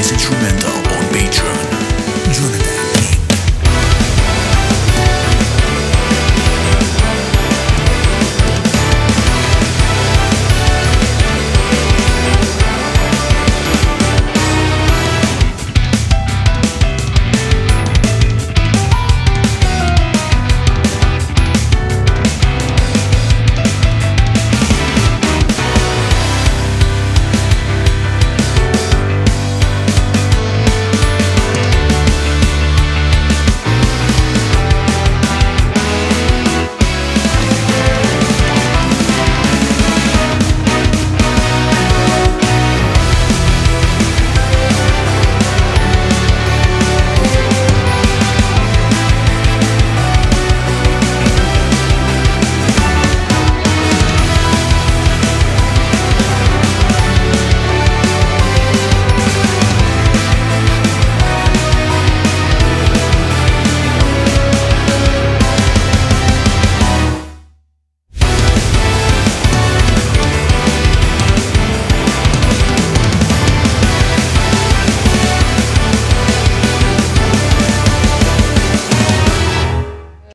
Basic Remember.